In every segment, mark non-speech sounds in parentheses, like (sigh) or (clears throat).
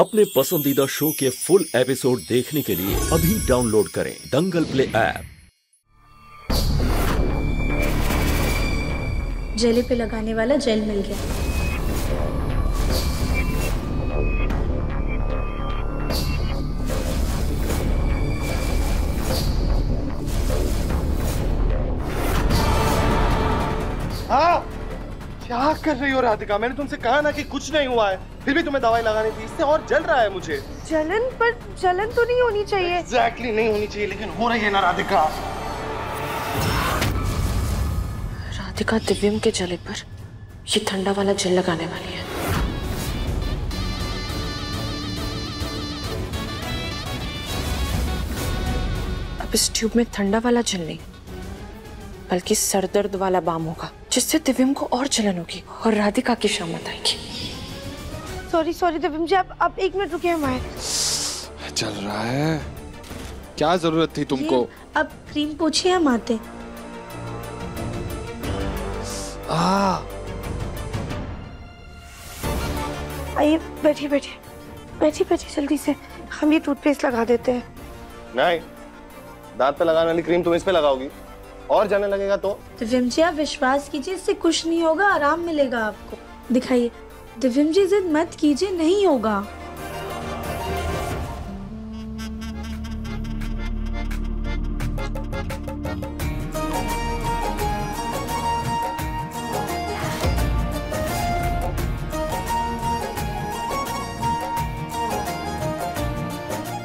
अपने पसंदीदा शो के फुल एपिसोड देखने के लिए अभी डाउनलोड करें दंगल प्ले ऐप। जेली पे लगाने वाला जेल मिल गया। क्या कर रही हो राधिका। मैंने तुमसे कहा ना कि कुछ नहीं हुआ है। फिर भी तुम्हें दवाई लगानी थी इससे और जल रहा है मुझे। जलन? पर जलन तो नहीं होनी चाहिए। एग्जैक्टली exactly नहीं होनी चाहिए लेकिन हो रही है ना राधिका। राधिका दिव्यम के जले पर ये ठंडा वाला जल लगाने वाली है। अब इस ट्यूब में ठंडा वाला जल नहीं बल्कि सरदर्द वाला बाम होगा। जिससे दिव्यम को और जलन होगी और राधिका की शामत आएगी। सॉरी सॉरी दिव्यम जी आप आप एक मिनट रुकिए हम आए। चल रहा है। क्या ज़रूरत थी तुमको? अब क्रीम पूछिए हम आते आ, आइए बैठिए बैठिए। बैठिए बैठिए जल्दी से। हम ये टूथपेस्ट लगा देते हैं। नहीं। दांत पे लगाने वाली क्रीम तुम इस पे लगाओगी। और जाने लगेगा तो? दिव्यम जी आप विश्वास कीजिए इससे कुछ नहीं होगा आराम मिलेगा आपको। दिखाइए दिव्यम जी जिद मत कीजिए नहीं होगा।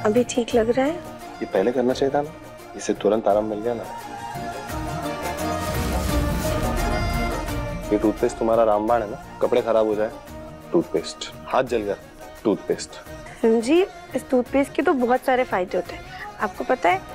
अभी ठीक लग रहा है? ये पहले करना चाहिए था ना? इससे तुरंत आराम मिल गया ना? ये टूथपेस्ट तुम्हारा रामबाण है ना? कपड़े खराब हो जाए। टूथपेस्ट हाथ जल गया। टूथपेस्ट जी, इस टूथपेस्ट के तो बहुत सारे फ़ायदे होते हैं। आपको पता है?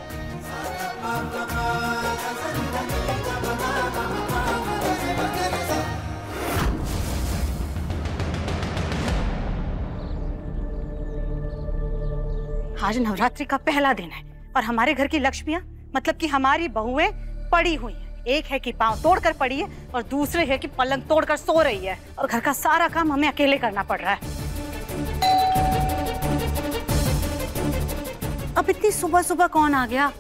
आज नवरात्रि का पहला दिन है और हमारे घर की लक्ष्मियाँ मतलब कि हमारी बहुएँ पड़ी हुई हैं। एक है कि पाँव तोड़कर पड़ी है और दूसरे है कि पलंग तोड़कर सो रही है। और घर का सारा काम हमें अकेले करना पड़ रहा है। अब इतनी सुबह सुबह कौन आ गया?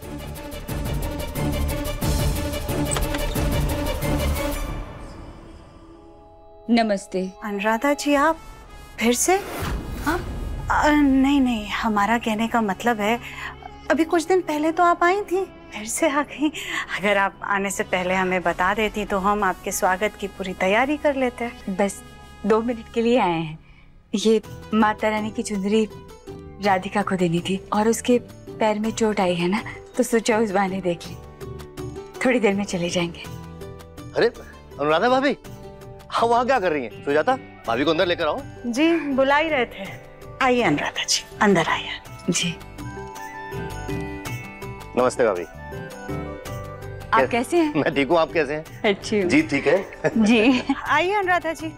नमस्ते। अनुराधा जी आप फिर से? हाँ। अ, नहीं नहीं हमारा कहने का मतलब है अभी कुछ दिन पहले तो आप आई थी। फिर से आ गई। अगर आप आने से पहले हमें बता देती तो हम आपके स्वागत की पूरी तैयारी कर लेते। हैं बस दो मिनट के लिए आए हैं। ये माता रानी की चुंदरी राधिका को देनी थी और उसके पैर में चोट आई है ना तो सोचा उस बहाने देख ली। थोड़ी देर में चले जाएँगे। अरे अनुराधा भाभी हाँ वहाँ क्या कर रही हैं? सुजाता भाभी को अंदर लेकर आओ। जी बुला ही रहे थे। आइए अनुराधा जी अंदर आइए। जी। नमस्ते भाभी। आप कैसे? हैं? मैं ठीक हूँ आप कैसे हैं? अच्छी जी ठीक है। (laughs) जी। आइए अनुराधा जी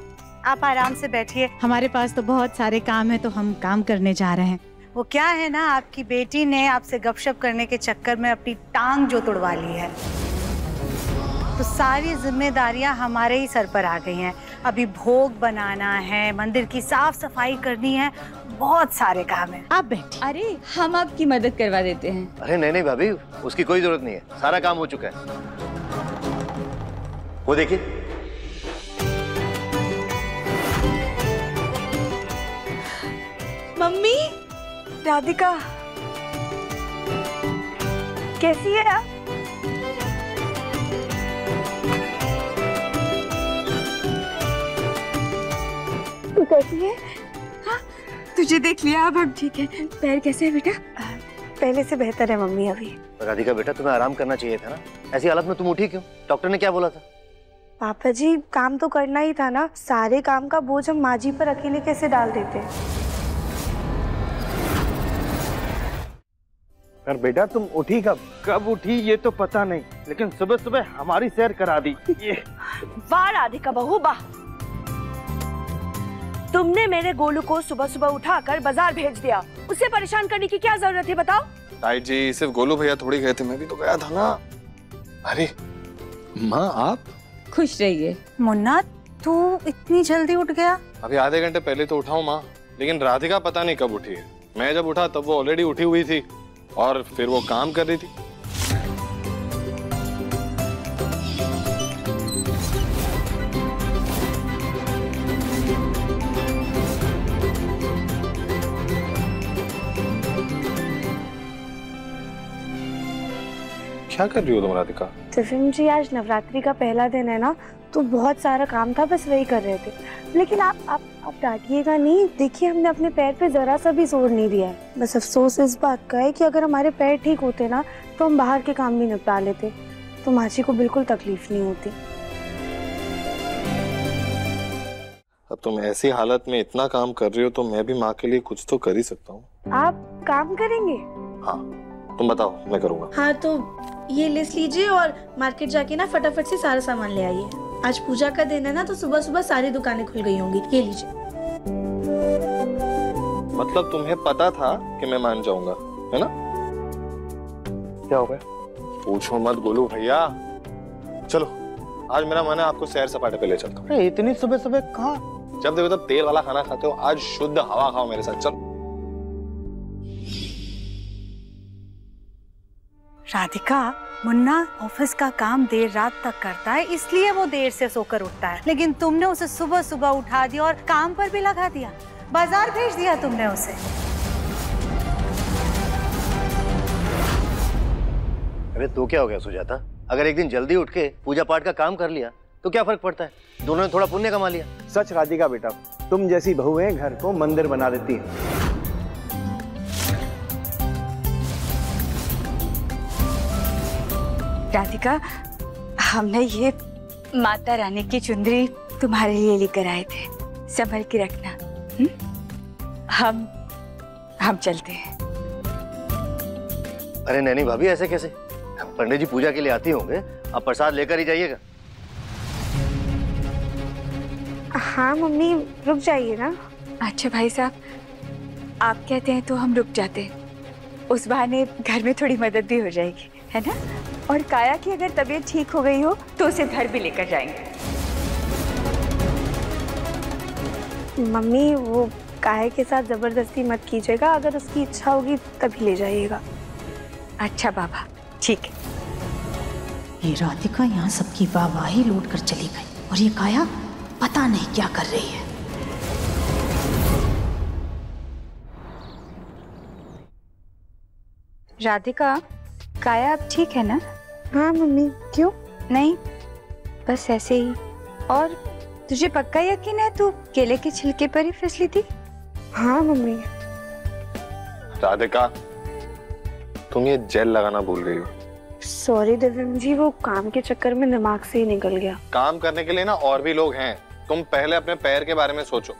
आप आराम से बैठिए। हमारे पास तो बहुत सारे काम है तो हम काम करने जा रहे हैं। वो क्या है ना आपकी बेटी ने आपसे गपशप करने के चक्कर में अपनी टांग जो तुड़वा ली है। तो सारी जिम्मेदारियाँ हमारे ही सर पर आ गई हैं। अभी भोग बनाना है मंदिर की साफ़ सफ़ाई करनी है बहुत सारे काम है। आप बैठिए। अरे हम आपकी मदद करवा देते हैं। अरे नहीं नहीं भाभी उसकी कोई ज़रूरत नहीं है। सारा काम हो चुका है। वो देखिए। मम्मी राधिका कैसी है आप? तू कैसी है? तुझे देख लिया अब अब ठीक है। पैर कैसे है बेटा? पहले से बेहतर है मम्मी अभी। राधिका बेटा तुम्हें आराम करना चाहिए था ना? ऐसी हालत में तुम उठी क्यों? डॉक्टर ने क्या बोला था? पापा जी काम तो करना ही था ना। सारे काम का बोझ हम माँ जी पर अकेले कैसे डाल देते? पर बेटा तुम उठी कब? कब उठी ये तो पता नहीं लेकिन सुबह सुबह हमारी सैर करा दी। ये वाह राधिका बहू वाह। तुमने मेरे गोलू को सुबह सुबह उठाकर बाज़ार भेज दिया। उसे परेशान करने की क्या ज़रूरत है बताओ? ताई जी सिर्फ़ गोलू भैया थोड़ी गए थे मैं भी तो गया था ना। अरे माँ आप? खुश रहिए। मुन्ना तू इतनी जल्दी उठ गया? अभी आधे घंटे पहले तो उठाऊ माँ। लेकिन राधिका पता नहीं कब उठी है। मैं जब उठा तब वो ऑलरेडी उठी हुई थी। और फिर वो काम कर रही थी। क्या कर रही हो तुम राधिका टिफ़िन जी आज नवरात्रि का पहला दिन है ना तो बहुत सारा काम था बस वही कर रहे थे। लेकिन आप आप आप डांटिएगा नहीं देखिए हमने अपने पैर पे जरा सा भी ज़ोर नहीं दिया है। बस अफसोस इस बात का है कि अगर हमारे पैर ठीक होते ना तो हम बाहर के काम भी निपटा लेते तो माची को बिल्कुल तकलीफ़ नहीं होती। अब तुम ऐसी हालत में इतना काम कर रही हो तो मैं भी माँ के लिए कुछ तो कर ही सकता हूँ। आप काम करेंगे? हाँ। तुम बताओ मैं करूँगा। हाँ तो ये लिस्ट लीजिए और मार्केट जाके ना फटाफट से सारा सामान ले आइए। आज पूजा का दिन है ना तो सुबह सुबह सारी दुकानें खुल गई होंगी। ये लीजिए। मतलब तुम्हें पता था कि मैं मान जाऊँगा है ना? क्या हो गया? पूछो मत गोलू भैया। चलो आज मेरा मन है आपको सैर सपाटे पे ले चलता हूँ। इतनी सुबह सुबह कहाँ? जब देखो तब तेल वाला खाना खाते हो आज शुद्ध हवा खाओ मेरे साथ चलो। राधिका मुन्ना ऑफ़िस का काम देर रात तक करता है इसलिए वो देर से सोकर उठता है। लेकिन तुमने उसे सुबह सुबह उठा दिया और काम पर भी लगा दिया। बाज़ार भेज दिया तुमने उसे। अरे तो क्या हो गया सुजाता? अगर एक दिन जल्दी उठ के पूजा पाठ का काम कर लिया तो क्या फ़र्क पड़ता है? दोनों ने थोड़ा पुण्य कमा लिया। सच राधिका बेटा तुम जैसी बहुएँ घर को मंदिर बना देती हैं। राधिका हमने ये माता रानी की चुंदरी तुम्हारे लिए लेकर आए थे। संभल के रखना हुँ? हम हम चलते हैं। अरे नैनी भाभी ऐसे कैसे? पंडित जी पूजा के लिए आती होंगे आप प्रसाद लेकर ही जाइएगा। हाँ मम्मी रुक जाइए ना। अच्छा भाई साहब आप कहते हैं तो हम रुक जाते हैं। उस बहाने घर में थोड़ी मदद भी हो जाएगी है ना? और काया की अगर तबीयत ठीक हो गई हो तो उसे घर भी लेकर जाएँगे। मम्मी वो काहे के साथ ज़बरदस्ती मत कीजिएगा। अगर उसकी इच्छा होगी तभी ले जाइएगा। अच्छा बाबा। ठीक। है ये राधिका यहाँ सबकी वाहवाही लूट कर चली गई और ये काया पता नहीं क्या कर रही है। राधिका? काया अब ठीक है ना? हाँ मम्मी। क्यों? नहीं बस ऐसे ही। और तुझे पक्का यकीन है तू केले के छिलके पर ही फिसली थी? हाँ मम्मी। राधिका तुम ये जेल लगाना भूल गई हो। सॉरी दिव्यम जी वो काम के चक्कर में दिमाग से ही निकल गया। काम करने के लिए ना और भी लोग हैं। तुम पहले अपने पैर के बारे में सोचो।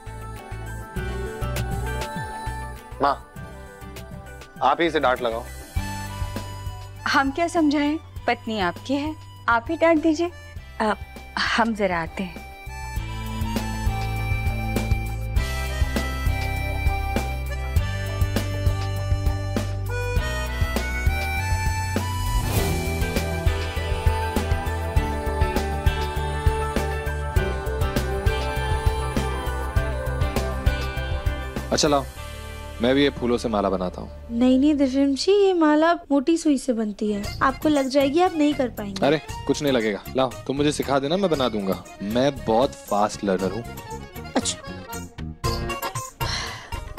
माँ आप ही इसे डांट लगाओ। हम क्या समझाएँ? पत्नी आपकी है। आप ही डांट दीजिए। हम जरा आते हैं। अच्छा लाओ। मैं भी ये फूलों से माला बनाता हूँ। नहीं नहीं दिव्यम जी ये माला मोटी सुई से बनती है। आपको लग जाएगी आप नहीं कर पाएँगे। अरे कुछ नहीं लगेगा। लाओ तुम मुझे सिखा देना मैं बना दूँगा। मैं बहुत फास्ट लर्नर हूँ।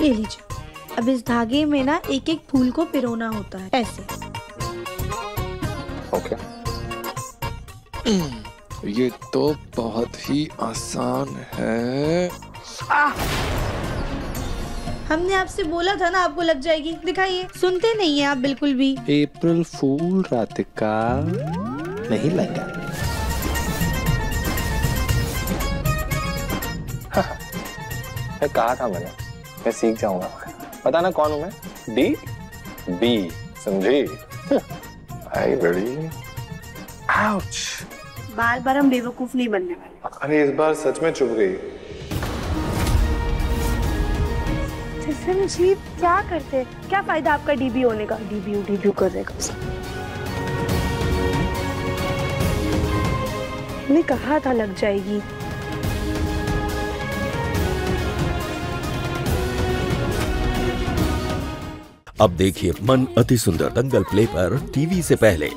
ये लीजिए। अब इस धागे में ना एक एक फूल को पिरोना होता है ऐसे। ओके (clears throat) ये तो बहुत ही आसान है। हमने आपसे बोला था ना आपको लग जाएगी। दिखाइए। सुनते नहीं है आप बिल्कुल भी। अप्रैल फूल राधिका नहीं लगा। (laughs) मैं कहा था मैंने मैं सीख जाऊँगा। पता ना कौन हूँ मैं? डी बी समझी आई (laughs) बड़ी। आउच बार बार हम बेवकूफ़ नहीं बनने वाले। अरे इस बार सच में चुप गई। फिर जी क्या करते क्या फ़ायदा आपका डीबी होने का? डीबी डीबीयू डीबीयू करेगा ने कहा था लग जाएगी। अब देखिए मन अति सुंदर दंगल प्ले पर टीवी से पहले।